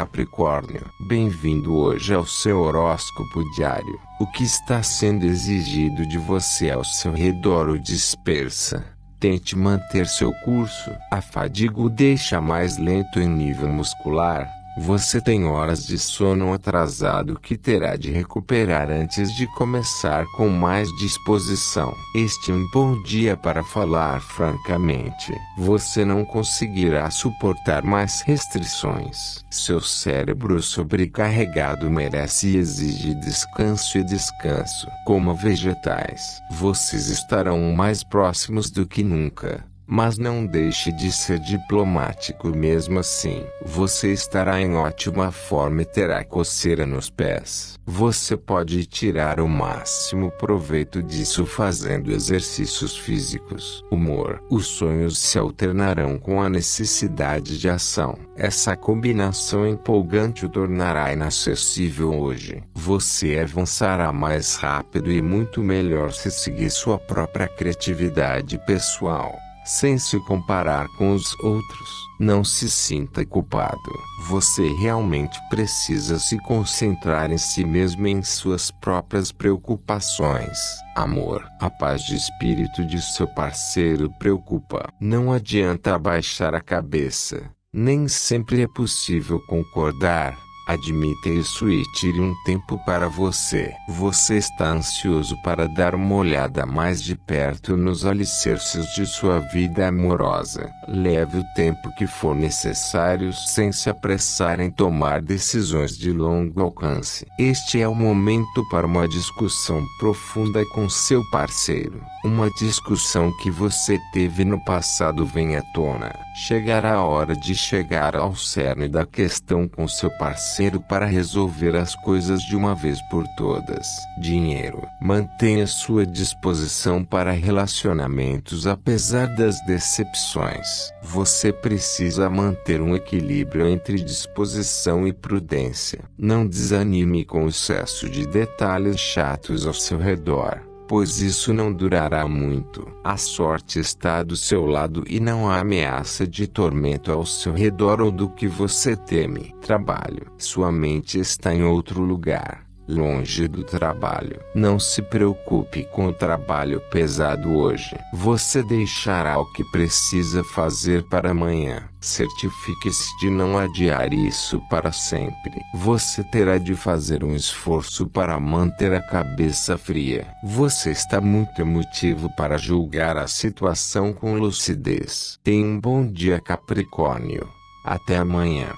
Capricórnio. Bem-vindo hoje ao seu horóscopo diário. O que está sendo exigido de você ao seu redor o dispersa. Tente manter seu curso. A fadiga o deixa mais lento em nível muscular você tem horas de sono atrasado que terá de recuperar antes de começar com mais disposição. Este é um bom dia para falar francamente. Você não conseguirá suportar mais restrições. Seu cérebro sobrecarregado merece e exige descanso e descanso. Coma vegetais. Vocês estarão mais próximos do que nunca. Mas não deixe de ser diplomático mesmo assim. Você estará em ótima forma e terá coceira nos pés. Você pode tirar o máximo proveito disso fazendo exercícios físicos. Humor. Os sonhos se alternarão com a necessidade de ação. Essa combinação empolgante o tornará inacessível hoje. Você avançará mais rápido e muito melhor se seguir sua própria criatividade pessoal sem se comparar com os outros. Não se sinta culpado. Você realmente precisa se concentrar em si mesmo e em suas próprias preocupações. Amor, a paz de espírito de seu parceiro preocupa. Não adianta abaixar a cabeça. Nem sempre é possível concordar Admita isso e tire um tempo para você. Você está ansioso para dar uma olhada mais de perto nos alicerces de sua vida amorosa. Leve o tempo que for necessário sem se apressar em tomar decisões de longo alcance. Este é o momento para uma discussão profunda com seu parceiro. Uma discussão que você teve no passado vem à tona. Chegará a hora de chegar ao cerne da questão com seu parceiro parceiro para resolver as coisas de uma vez por todas. Dinheiro. Mantenha sua disposição para relacionamentos apesar das decepções. Você precisa manter um equilíbrio entre disposição e prudência. Não desanime com o excesso de detalhes chatos ao seu redor pois isso não durará muito. A sorte está do seu lado e não há ameaça de tormento ao seu redor ou do que você teme. Trabalho. Sua mente está em outro lugar longe do trabalho. Não se preocupe com o trabalho pesado hoje. Você deixará o que precisa fazer para amanhã. Certifique-se de não adiar isso para sempre. Você terá de fazer um esforço para manter a cabeça fria. Você está muito emotivo para julgar a situação com lucidez. Tenha um bom dia, Capricórnio. Até amanhã.